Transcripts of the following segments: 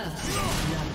First blood.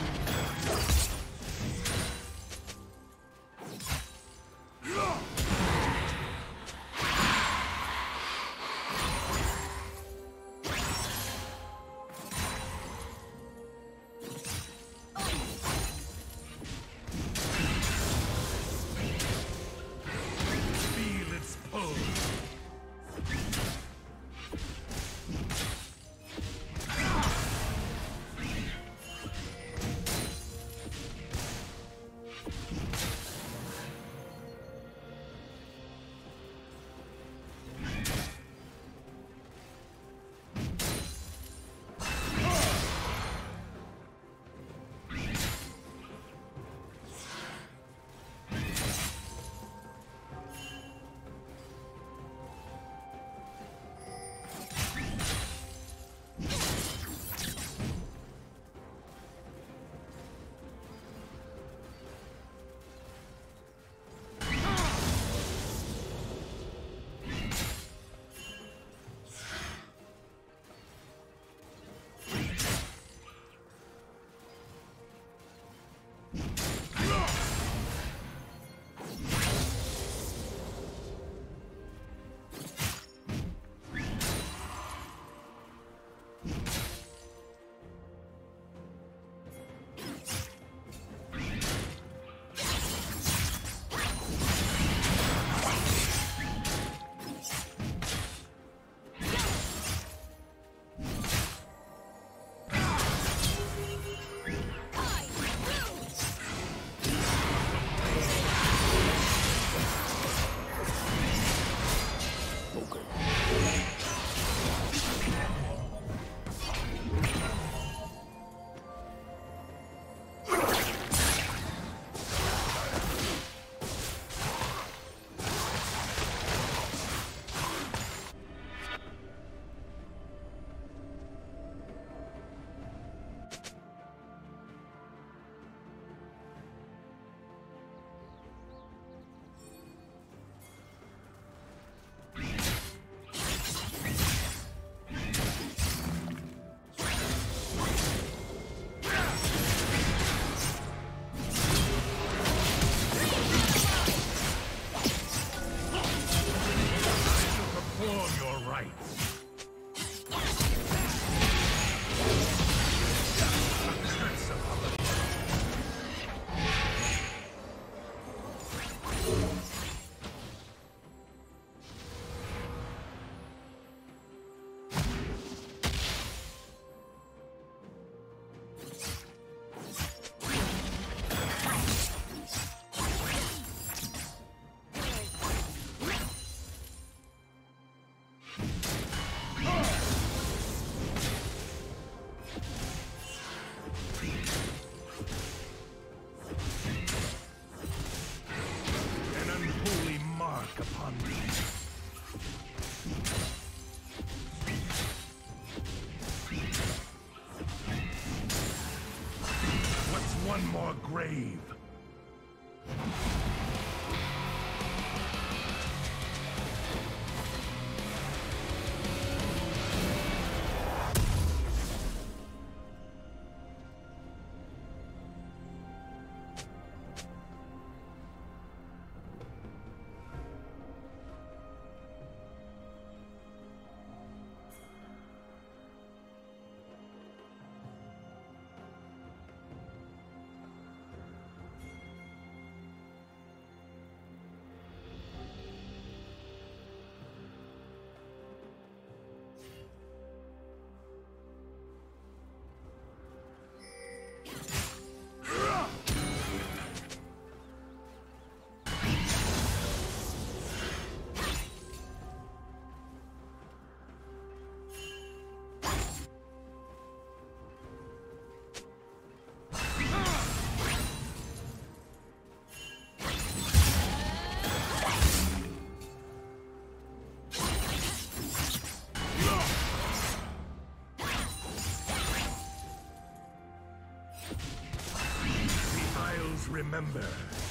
Remember.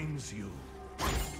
finds you.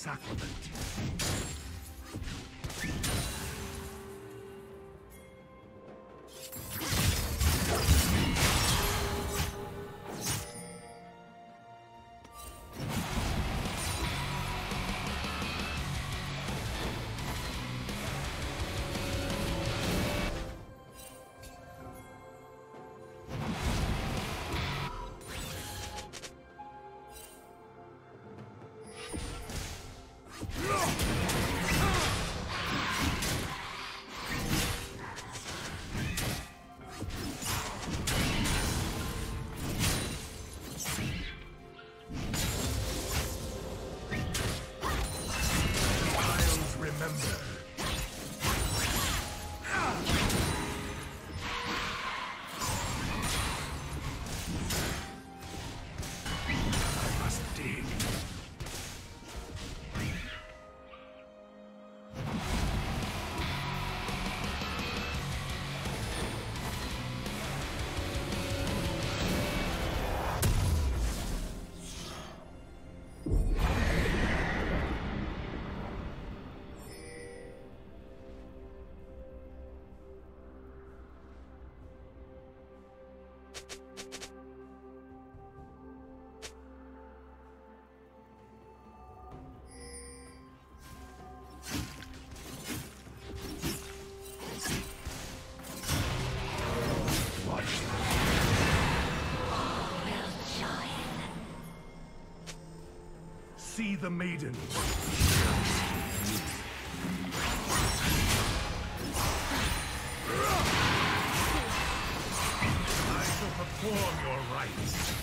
Sacrament. The maiden. I shall perform your rites.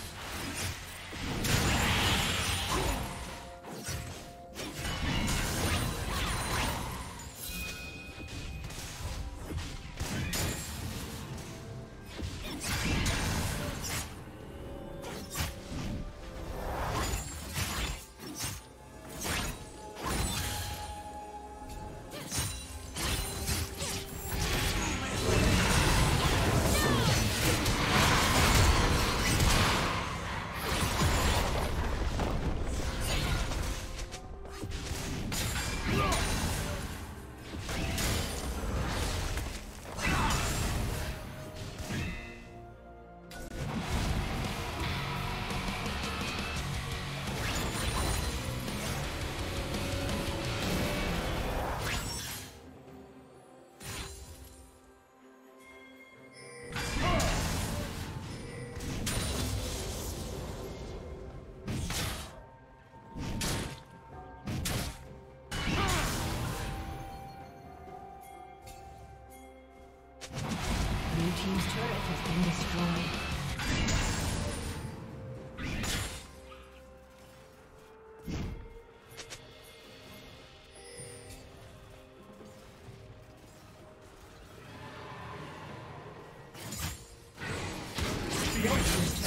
Redemption.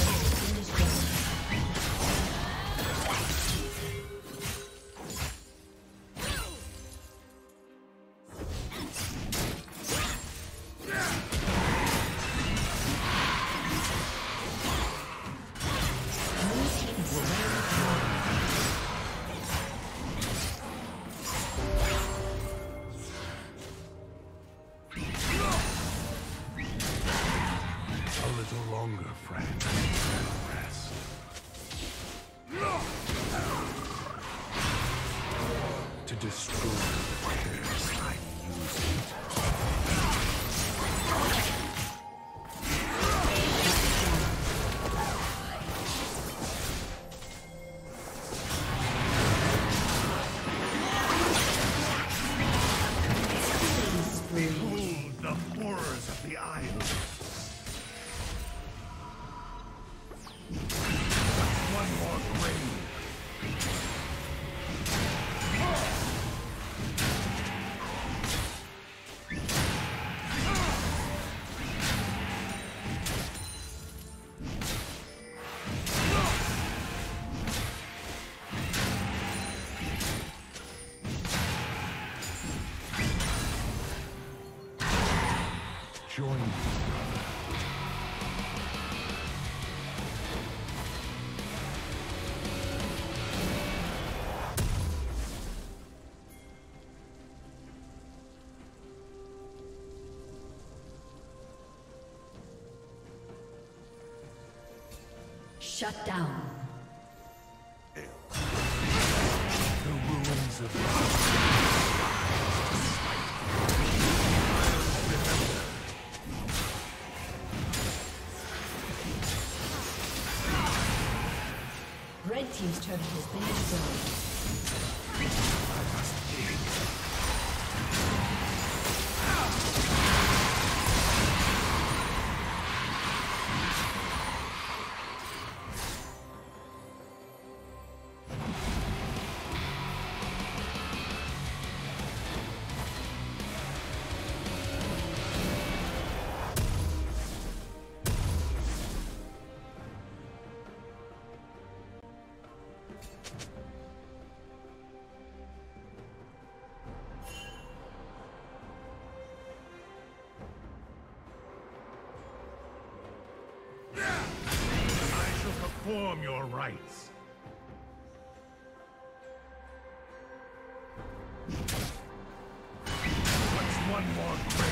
Join me, Shut down. has been absorbed. Perform your rites. What's one more grave?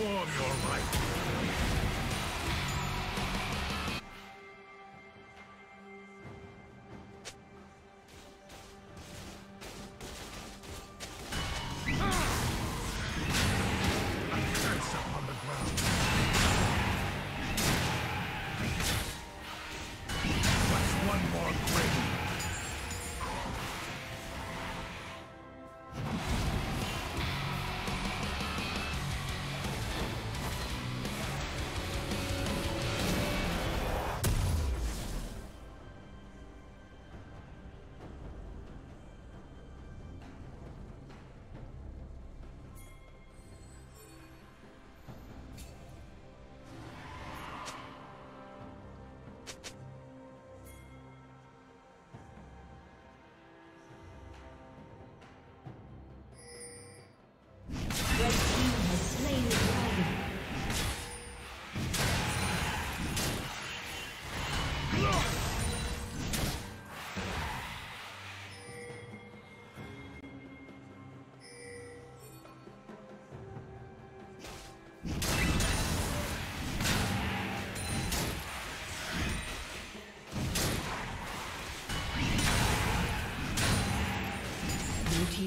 warrior might.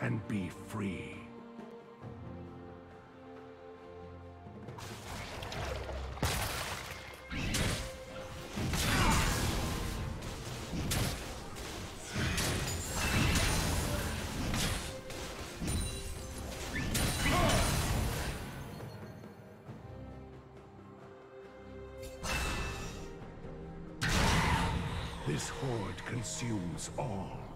And be free. This horde consumes all.